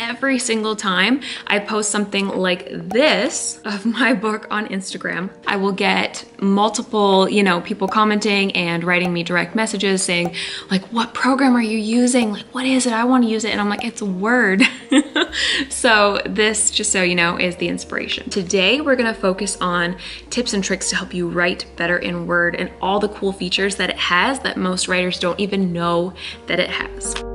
every single time I post something like this of my book on Instagram, I will get multiple, you know, people commenting and writing me direct messages saying like, what program are you using? Like, what is it? I want to use it. And I'm like, it's a Word. so this, just so you know, is the inspiration. Today, we're gonna focus on tips and tricks to help you write better in Word and all the cool features that it has that most writers don't even know that it has.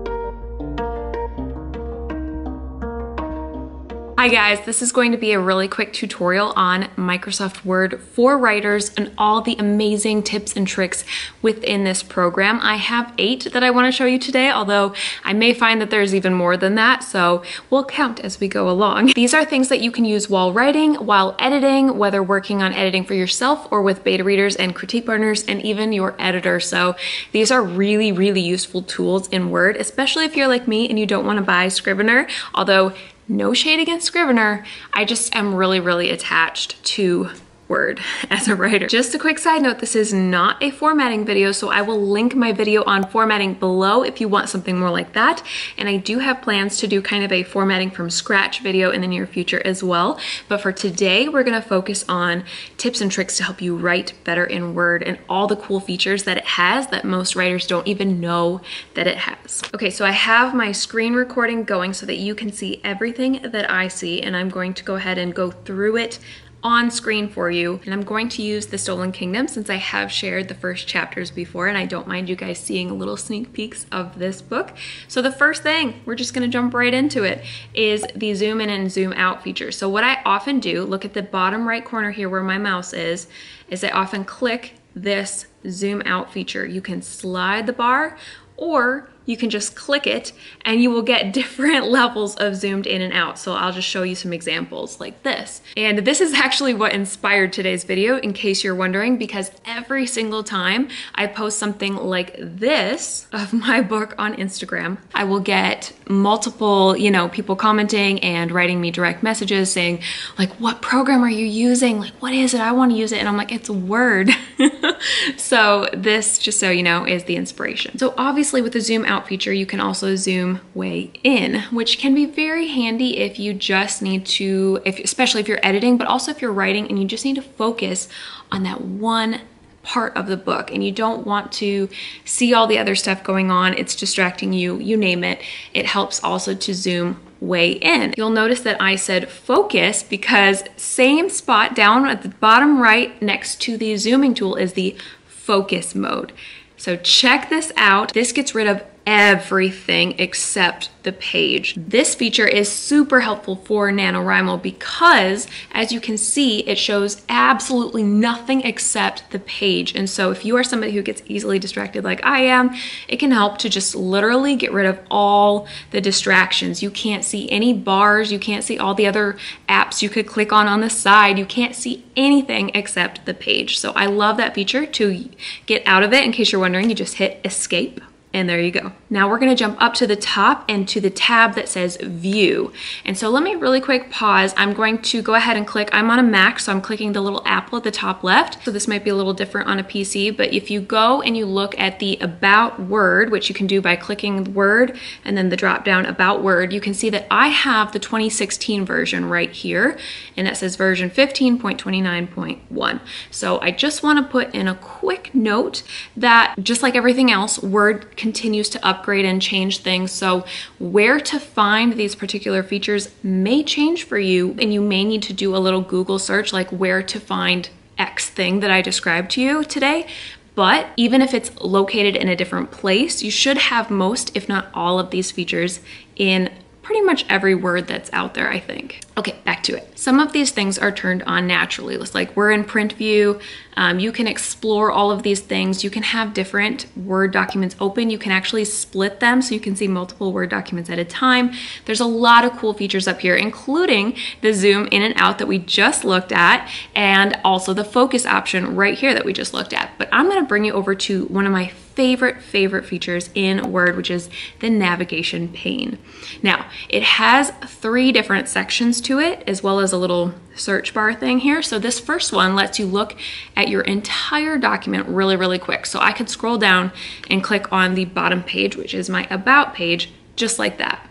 Hi guys, this is going to be a really quick tutorial on Microsoft Word for writers and all the amazing tips and tricks within this program. I have eight that I want to show you today, although I may find that there's even more than that, so we'll count as we go along. These are things that you can use while writing, while editing, whether working on editing for yourself or with beta readers and critique partners and even your editor. So these are really, really useful tools in Word, especially if you're like me and you don't want to buy Scrivener, although no shade against Scrivener. I just am really, really attached to word as a writer. Just a quick side note, this is not a formatting video, so I will link my video on formatting below if you want something more like that. And I do have plans to do kind of a formatting from scratch video in the near future as well. But for today, we're gonna focus on tips and tricks to help you write better in Word and all the cool features that it has that most writers don't even know that it has. Okay, so I have my screen recording going so that you can see everything that I see and I'm going to go ahead and go through it on screen for you. And I'm going to use The Stolen Kingdom since I have shared the first chapters before and I don't mind you guys seeing little sneak peeks of this book. So the first thing, we're just gonna jump right into it, is the zoom in and zoom out feature. So what I often do, look at the bottom right corner here where my mouse is, is I often click this zoom out feature. You can slide the bar or you can just click it and you will get different levels of zoomed in and out. So I'll just show you some examples like this. And this is actually what inspired today's video in case you're wondering, because every single time I post something like this of my book on Instagram, I will get multiple, you know, people commenting and writing me direct messages saying like, what program are you using? Like, what is it? I want to use it. And I'm like, it's Word. so this, just so you know, is the inspiration. So obviously with the zoom out feature, you can also zoom way in, which can be very handy if you just need to, if, especially if you're editing, but also if you're writing and you just need to focus on that one part of the book and you don't want to see all the other stuff going on, it's distracting you, you name it. It helps also to zoom way in. You'll notice that I said focus because same spot down at the bottom right next to the zooming tool is the focus mode. So check this out. This gets rid of everything except the page. This feature is super helpful for NaNoWriMo because as you can see, it shows absolutely nothing except the page. And so if you are somebody who gets easily distracted like I am, it can help to just literally get rid of all the distractions. You can't see any bars, you can't see all the other apps you could click on on the side, you can't see anything except the page. So I love that feature to get out of it. In case you're wondering, you just hit escape and there you go. Now we're gonna jump up to the top and to the tab that says view. And so let me really quick pause. I'm going to go ahead and click, I'm on a Mac, so I'm clicking the little apple at the top left. So this might be a little different on a PC, but if you go and you look at the about word, which you can do by clicking word and then the drop down about word, you can see that I have the 2016 version right here. And that says version 15.29.1. So I just wanna put in a quick note that just like everything else, Word continues to upgrade and change things. So where to find these particular features may change for you and you may need to do a little Google search like where to find X thing that I described to you today. But even if it's located in a different place, you should have most, if not all of these features in pretty much every word that's out there, I think. Okay, back to it. Some of these things are turned on naturally. It's like we're in print view. Um, you can explore all of these things. You can have different Word documents open. You can actually split them so you can see multiple Word documents at a time. There's a lot of cool features up here, including the zoom in and out that we just looked at, and also the focus option right here that we just looked at. But I'm gonna bring you over to one of my favorite, favorite features in Word, which is the navigation pane. Now, it has three different sections to it, as well as a little search bar thing here. So this first one lets you look at your entire document really, really quick. So I could scroll down and click on the bottom page, which is my about page, just like that.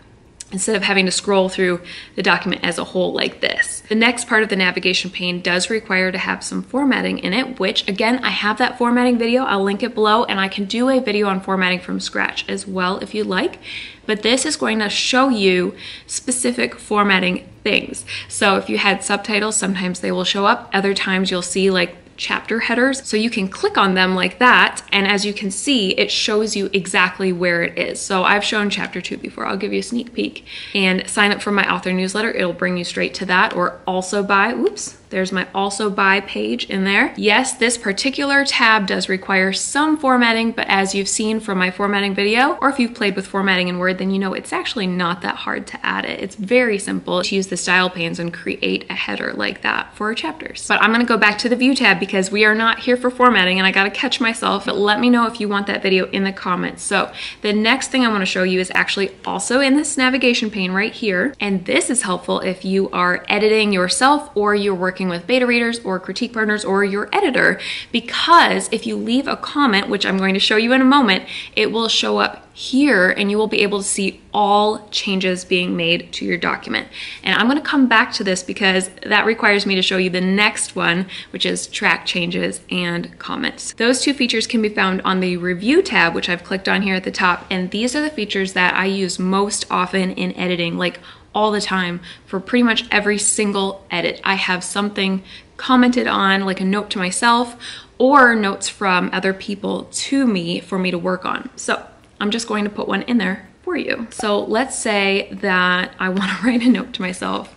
Instead of having to scroll through the document as a whole like this. The next part of the navigation pane does require to have some formatting in it, which again, I have that formatting video. I'll link it below and I can do a video on formatting from scratch as well if you like. But this is going to show you specific formatting things. So if you had subtitles, sometimes they will show up. Other times you'll see like chapter headers. So you can click on them like that. And as you can see, it shows you exactly where it is. So I've shown chapter two before. I'll give you a sneak peek and sign up for my author newsletter. It'll bring you straight to that or also by, oops, there's my also by page in there. Yes, this particular tab does require some formatting, but as you've seen from my formatting video, or if you've played with formatting in Word, then you know it's actually not that hard to add it. It's very simple to use the style panes and create a header like that for chapters. But I'm gonna go back to the view tab because we are not here for formatting and I gotta catch myself, but let me know if you want that video in the comments. So the next thing I wanna show you is actually also in this navigation pane right here. And this is helpful if you are editing yourself or you're working working with beta readers or critique partners or your editor because if you leave a comment, which I'm going to show you in a moment, it will show up here and you will be able to see all changes being made to your document. And I'm gonna come back to this because that requires me to show you the next one, which is track changes and comments. Those two features can be found on the review tab, which I've clicked on here at the top. And these are the features that I use most often in editing, like all the time for pretty much every single edit. I have something commented on, like a note to myself, or notes from other people to me for me to work on. So I'm just going to put one in there for you. So let's say that I want to write a note to myself,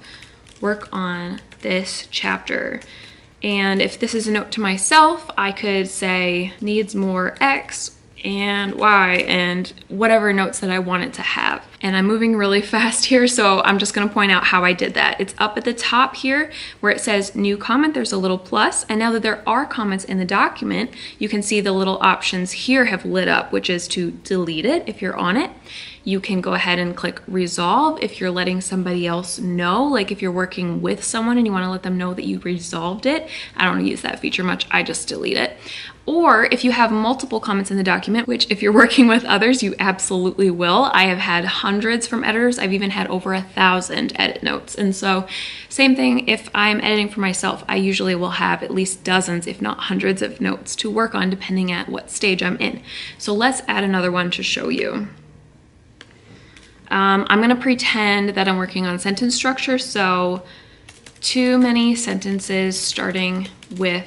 work on this chapter. And if this is a note to myself, I could say needs more X and Y and whatever notes that I want it to have. And I'm moving really fast here, so I'm just gonna point out how I did that. It's up at the top here where it says new comment, there's a little plus. and now that there are comments in the document, you can see the little options here have lit up, which is to delete it if you're on it. You can go ahead and click resolve if you're letting somebody else know, like if you're working with someone and you wanna let them know that you resolved it. I don't use that feature much, I just delete it. Or if you have multiple comments in the document, which if you're working with others, you absolutely will. I have had hundreds from editors. I've even had over a thousand edit notes. And so same thing, if I'm editing for myself, I usually will have at least dozens, if not hundreds of notes to work on depending at what stage I'm in. So let's add another one to show you. Um, I'm gonna pretend that I'm working on sentence structure. So too many sentences starting with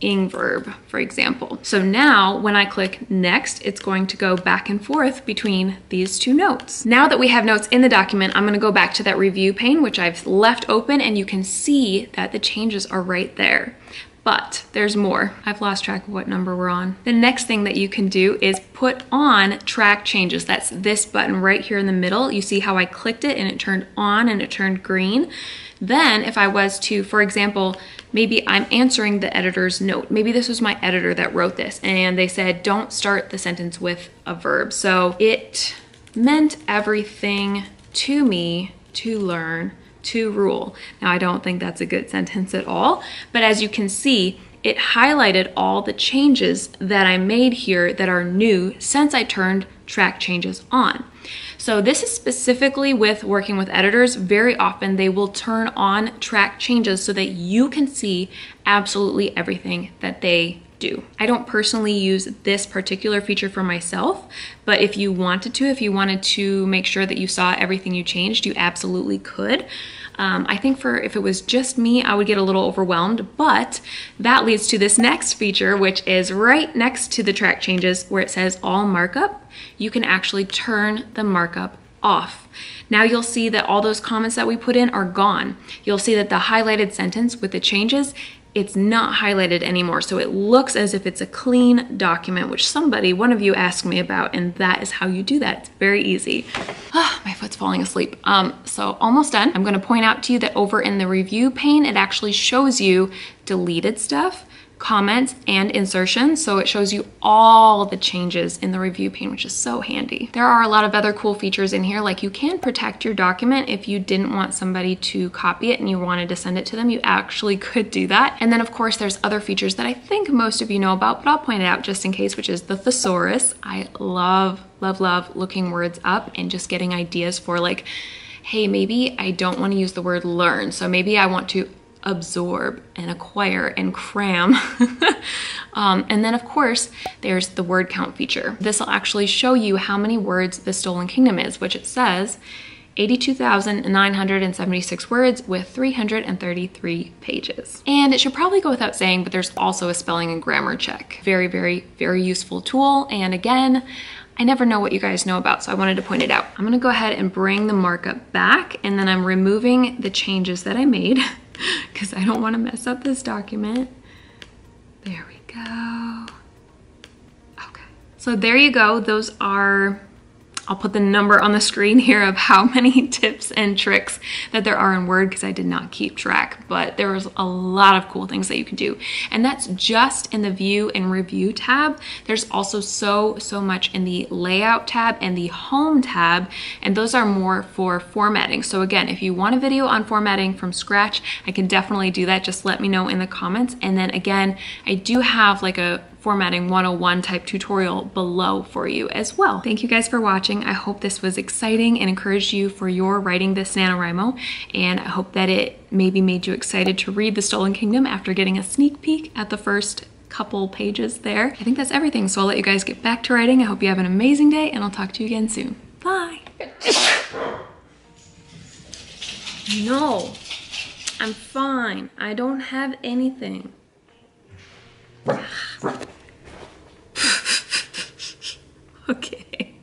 ing verb, for example. So now when I click next, it's going to go back and forth between these two notes. Now that we have notes in the document, I'm gonna go back to that review pane, which I've left open, and you can see that the changes are right there. But there's more. I've lost track of what number we're on. The next thing that you can do is put on track changes. That's this button right here in the middle. You see how I clicked it and it turned on and it turned green. Then if I was to, for example, maybe I'm answering the editor's note. Maybe this was my editor that wrote this and they said, don't start the sentence with a verb. So it meant everything to me to learn to rule. Now, I don't think that's a good sentence at all, but as you can see, it highlighted all the changes that I made here that are new since I turned track changes on. So this is specifically with working with editors. Very often they will turn on track changes so that you can see absolutely everything that they do. I don't personally use this particular feature for myself, but if you wanted to, if you wanted to make sure that you saw everything you changed, you absolutely could. Um, I think for if it was just me, I would get a little overwhelmed, but that leads to this next feature, which is right next to the track changes where it says all markup. You can actually turn the markup off. Now you'll see that all those comments that we put in are gone. You'll see that the highlighted sentence with the changes it's not highlighted anymore. So it looks as if it's a clean document, which somebody, one of you asked me about, and that is how you do that. It's very easy. My foot's falling asleep. Um, so almost done. I'm gonna point out to you that over in the review pane, it actually shows you deleted stuff, comments and insertions. So it shows you all the changes in the review pane, which is so handy. There are a lot of other cool features in here, like you can protect your document if you didn't want somebody to copy it and you wanted to send it to them, you actually could do that. And then of course there's other features that I think most of you know about, but I'll point it out just in case, which is the thesaurus. I love, love, love looking words up and just getting ideas for like, hey, maybe I don't want to use the word learn. So maybe I want to absorb and acquire and cram. um, and then of course, there's the word count feature. This will actually show you how many words the Stolen Kingdom is, which it says 82,976 words with 333 pages. And it should probably go without saying, but there's also a spelling and grammar check. Very, very, very useful tool. And again, I never know what you guys know about, so I wanted to point it out. I'm gonna go ahead and bring the markup back, and then I'm removing the changes that I made. because I don't want to mess up this document. There we go. Okay. So there you go. Those are I'll put the number on the screen here of how many tips and tricks that there are in Word because I did not keep track, but there was a lot of cool things that you can do. And that's just in the View and Review tab. There's also so, so much in the Layout tab and the Home tab, and those are more for formatting. So again, if you want a video on formatting from scratch, I can definitely do that. Just let me know in the comments. And then again, I do have like a formatting 101 type tutorial below for you as well. Thank you guys for watching. I hope this was exciting and encouraged you for your writing this NaNoWriMo. And I hope that it maybe made you excited to read The Stolen Kingdom after getting a sneak peek at the first couple pages there. I think that's everything. So I'll let you guys get back to writing. I hope you have an amazing day and I'll talk to you again soon. Bye. No, I'm fine. I don't have anything. okay.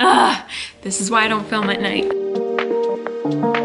Ah, this is why I don't film at night.